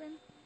open?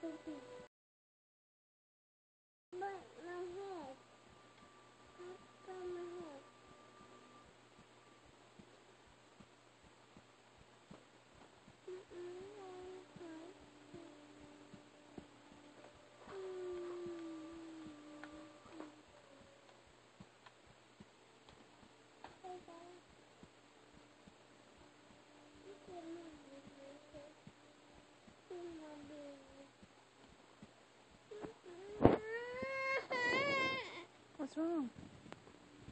@이름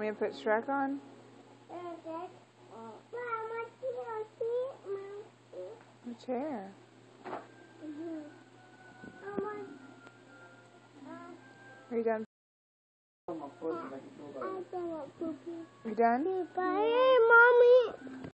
want me to put Shrek on? A chair. Are you done? Are you done? Bye, mommy.